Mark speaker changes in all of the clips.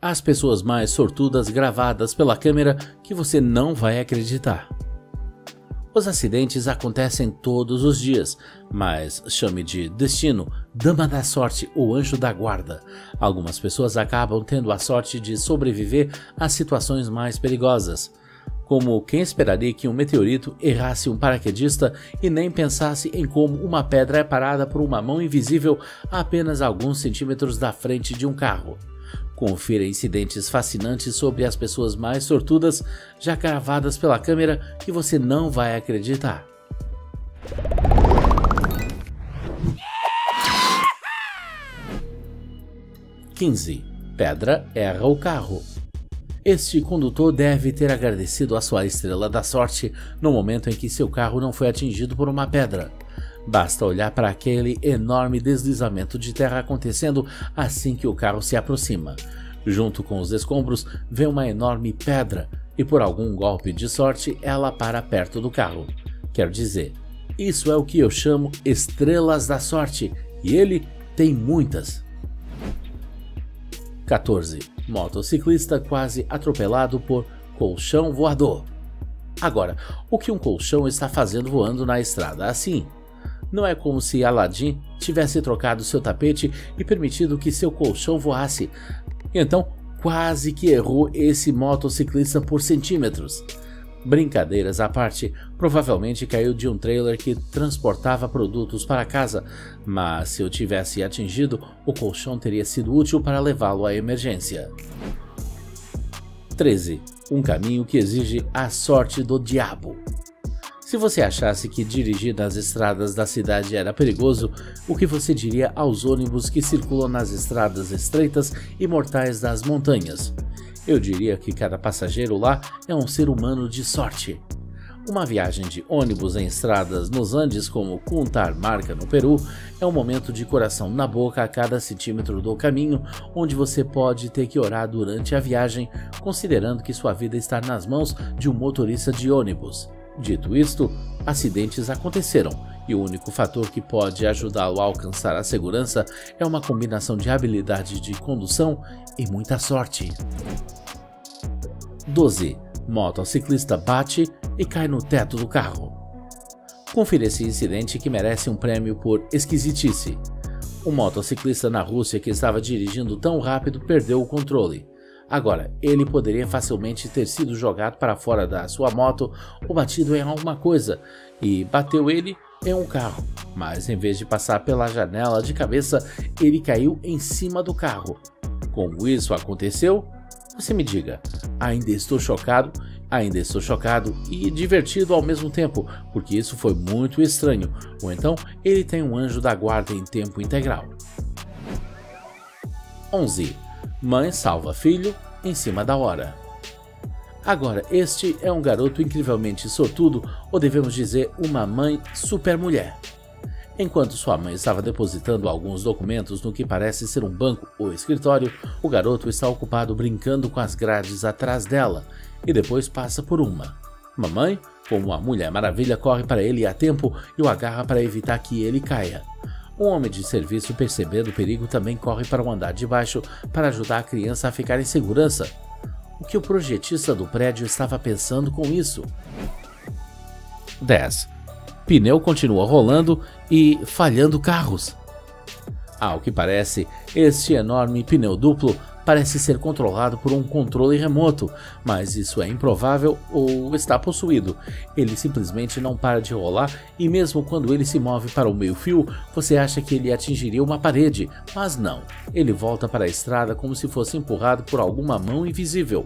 Speaker 1: As pessoas mais sortudas gravadas pela câmera que você não vai acreditar. Os acidentes acontecem todos os dias, mas chame de destino, dama da sorte ou anjo da guarda. Algumas pessoas acabam tendo a sorte de sobreviver às situações mais perigosas. Como quem esperaria que um meteorito errasse um paraquedista e nem pensasse em como uma pedra é parada por uma mão invisível a apenas alguns centímetros da frente de um carro. Confira incidentes fascinantes sobre as pessoas mais sortudas, já gravadas pela câmera, que você não vai acreditar. Quinze. Pedra erra o carro. Este condutor deve ter agradecido a sua estrela da sorte no momento em que seu carro não foi atingido por uma pedra. Basta olhar para aquele enorme deslizamento de terra acontecendo assim que o carro se aproxima. Junto com os escombros, vê uma enorme pedra e, por algum golpe de sorte, ela para perto do carro. Quer dizer, isso é o que eu chamo estrelas da sorte e ele tem muitas. 14. Motociclista quase atropelado por colchão voador. Agora, o que um colchão está fazendo voando na estrada assim? Não é como se Aladdin tivesse trocado seu tapete e permitido que seu colchão voasse. Então, quase que errou esse motociclista por centímetros. Brincadeiras à parte, provavelmente caiu de um trailer que transportava produtos para casa, mas se eu tivesse atingido, o colchão teria sido útil para levá-lo à emergência. 13. Um caminho que exige a sorte do diabo. Se você achasse que dirigir nas estradas da cidade era perigoso, o que você diria aos ônibus que circulam nas estradas estreitas e mortais das montanhas? Eu diria que cada passageiro lá é um ser humano de sorte. Uma viagem de ônibus em estradas nos Andes como Cuntarmarca no Peru é um momento de coração na boca a cada centímetro do caminho, onde você pode ter que orar durante a viagem, considerando que sua vida está nas mãos de um motorista de ônibus. Dito isto, acidentes aconteceram e o único fator que pode ajudá-lo a alcançar a segurança é uma combinação de habilidade de condução e muita sorte. 12. Motociclista bate e cai no teto do carro. Confira esse incidente que merece um prêmio por esquisitice. Um motociclista na Rússia que estava dirigindo tão rápido perdeu o controle. Agora, ele poderia facilmente ter sido jogado para fora da sua moto ou batido em alguma coisa e bateu ele em um carro, mas em vez de passar pela janela de cabeça, ele caiu em cima do carro. Como isso aconteceu? Você me diga. Ainda estou chocado, ainda estou chocado e divertido ao mesmo tempo, porque isso foi muito estranho. Ou então, ele tem um anjo da guarda em tempo integral. 11. Mãe salva filho em cima da hora. Agora, este é um garoto incrivelmente sortudo, ou devemos dizer, uma mãe super mulher. Enquanto sua mãe estava depositando alguns documentos no que parece ser um banco ou escritório, o garoto está ocupado brincando com as grades atrás dela e depois passa por uma. Mamãe, como a Mulher Maravilha, corre para ele a tempo e o agarra para evitar que ele caia. Um homem de serviço, percebendo o perigo, também corre para o andar de baixo para ajudar a criança a ficar em segurança. O que o projetista do prédio estava pensando com isso? 10. Pneu continua rolando e falhando carros. Ao que parece, este enorme pneu duplo parece ser controlado por um controle remoto, mas isso é improvável ou está possuído. Ele simplesmente não para de rolar e mesmo quando ele se move para o meio-fio, você acha que ele atingiria uma parede, mas não. Ele volta para a estrada como se fosse empurrado por alguma mão invisível.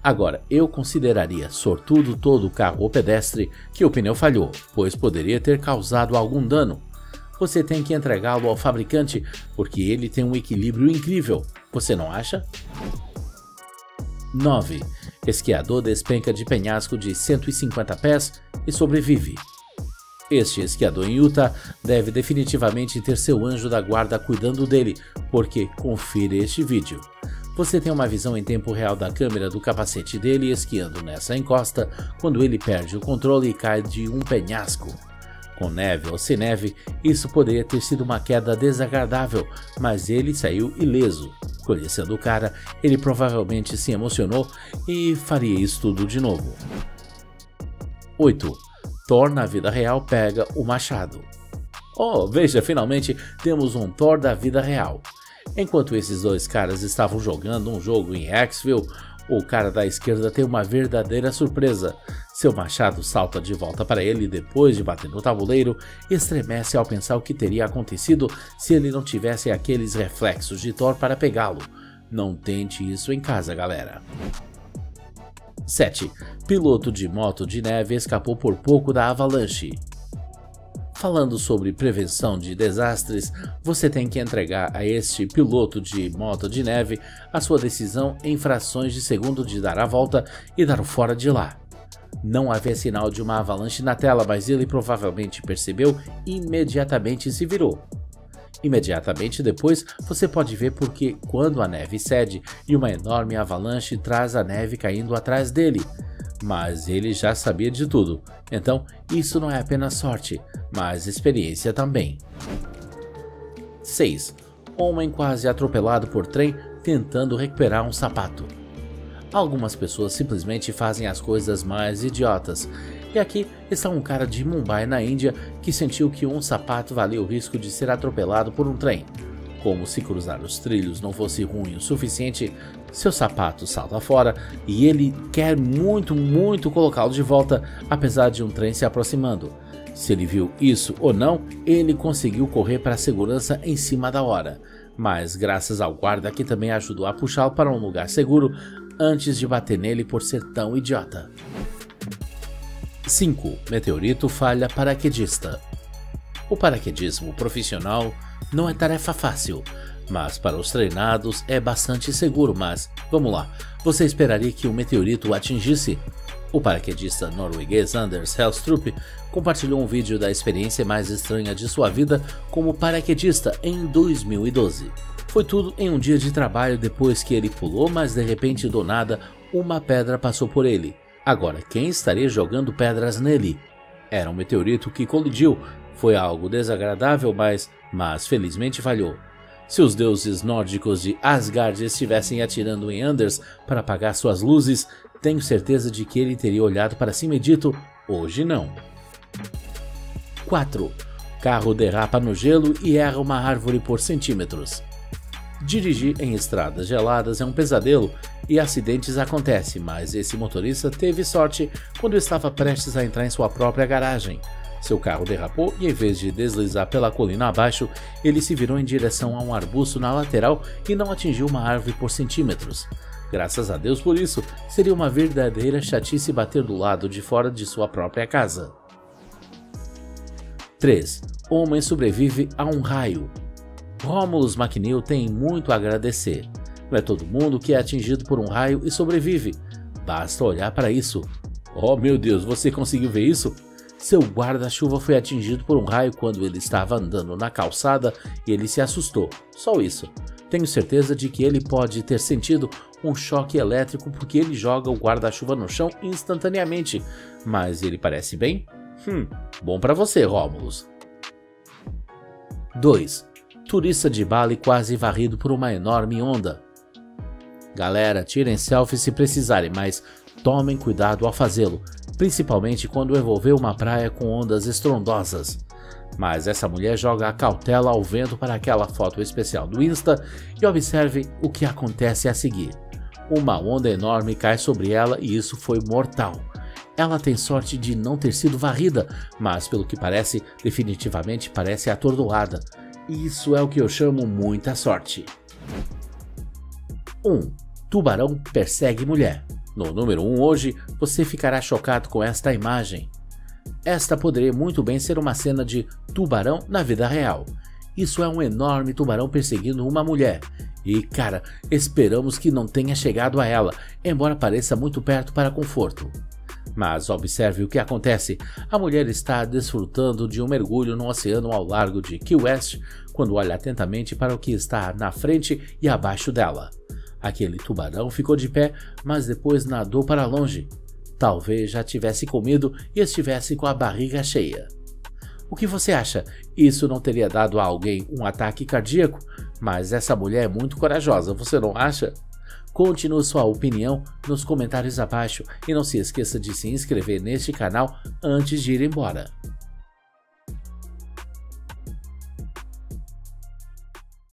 Speaker 1: Agora, eu consideraria sortudo todo carro ou pedestre que o pneu falhou, pois poderia ter causado algum dano. Você tem que entregá-lo ao fabricante porque ele tem um equilíbrio incrível. Você não acha? 9. Esquiador despenca de penhasco de 150 pés e sobrevive. Este esquiador em Utah deve definitivamente ter seu anjo da guarda cuidando dele, porque confira este vídeo. Você tem uma visão em tempo real da câmera do capacete dele esquiando nessa encosta quando ele perde o controle e cai de um penhasco. Com neve ou sem neve, isso poderia ter sido uma queda desagradável, mas ele saiu ileso. Conhecendo o cara, ele provavelmente se emocionou e faria isso tudo de novo. 8. Thor na vida real pega o machado. Oh, veja, finalmente temos um Thor da vida real. Enquanto esses dois caras estavam jogando um jogo em Axville, o cara da esquerda tem uma verdadeira surpresa. Seu machado salta de volta para ele depois de bater no tabuleiro e estremece ao pensar o que teria acontecido se ele não tivesse aqueles reflexos de Thor para pegá-lo. Não tente isso em casa, galera. 7. Piloto de moto de neve escapou por pouco da avalanche. Falando sobre prevenção de desastres, você tem que entregar a este piloto de moto de neve a sua decisão em frações de segundo de dar a volta e dar o fora de lá. Não havia sinal de uma avalanche na tela, mas ele provavelmente percebeu e imediatamente se virou. Imediatamente depois, você pode ver porque quando a neve cede e uma enorme avalanche traz a neve caindo atrás dele, mas ele já sabia de tudo. Então, isso não é apenas sorte, mas experiência também. 6. Homem quase atropelado por trem tentando recuperar um sapato. Algumas pessoas simplesmente fazem as coisas mais idiotas. E aqui está um cara de Mumbai, na Índia, que sentiu que um sapato valia o risco de ser atropelado por um trem. Como se cruzar os trilhos não fosse ruim o suficiente, seu sapato salta fora e ele quer muito, muito colocá-lo de volta, apesar de um trem se aproximando. Se ele viu isso ou não, ele conseguiu correr para a segurança em cima da hora. Mas, graças ao guarda que também ajudou a puxá-lo para um lugar seguro antes de bater nele por ser tão idiota. 5. Meteorito falha paraquedista. O paraquedismo profissional não é tarefa fácil, mas para os treinados é bastante seguro. Mas vamos lá, você esperaria que o um meteorito o atingisse? O paraquedista norueguês Anders Helstrup compartilhou um vídeo da experiência mais estranha de sua vida como paraquedista em 2012. Foi tudo em um dia de trabalho depois que ele pulou, mas de repente do nada uma pedra passou por ele. Agora, quem estaria jogando pedras nele? Era um meteorito que colidiu. Foi algo desagradável, mas mas felizmente falhou. Se os deuses nórdicos de Asgard estivessem atirando em Anders para apagar suas luzes, tenho certeza de que ele teria olhado para cima e dito: hoje não. 4. Carro derrapa no gelo e erra uma árvore por centímetros. Dirigir em estradas geladas é um pesadelo e acidentes acontecem, mas esse motorista teve sorte quando estava prestes a entrar em sua própria garagem. Seu carro derrapou e, em vez de deslizar pela colina abaixo, ele se virou em direção a um arbusto na lateral e não atingiu uma árvore por centímetros. Graças a Deus por isso, seria uma verdadeira chatice bater do lado de fora de sua própria casa. 3. Homem sobrevive a um raio. Romulus McNeil tem muito a agradecer. Não é todo mundo que é atingido por um raio e sobrevive. Basta olhar para isso. Oh meu Deus, você conseguiu ver isso? Seu guarda-chuva foi atingido por um raio quando ele estava andando na calçada e ele se assustou. Só isso. Tenho certeza de que ele pode ter sentido um choque elétrico porque ele joga o guarda-chuva no chão instantaneamente. Mas ele parece bem? Hum, bom para você, Romulus. 2. Turista de Bali quase varrido por uma enorme onda. Galera, tirem selfie se precisarem, mas tomem cuidado ao fazê-lo principalmente quando envolveu uma praia com ondas estrondosas. Mas essa mulher joga a cautela ao vento para aquela foto especial do Insta e observe o que acontece a seguir. Uma onda enorme cai sobre ela e isso foi mortal. Ela tem sorte de não ter sido varrida, mas pelo que parece, definitivamente parece atordoada. Isso é o que eu chamo muita sorte. 1. Um, tubarão persegue mulher. No número 1 um hoje, você ficará chocado com esta imagem. Esta poderia muito bem ser uma cena de tubarão na vida real. Isso é um enorme tubarão perseguindo uma mulher. E, cara, esperamos que não tenha chegado a ela, embora pareça muito perto para conforto. Mas observe o que acontece. A mulher está desfrutando de um mergulho no oceano ao largo de Key West quando olha atentamente para o que está na frente e abaixo dela. Aquele tubarão ficou de pé, mas depois nadou para longe. Talvez já tivesse comido e estivesse com a barriga cheia. O que você acha? Isso não teria dado a alguém um ataque cardíaco? Mas essa mulher é muito corajosa, você não acha? Continue sua opinião nos comentários abaixo e não se esqueça de se inscrever neste canal antes de ir embora.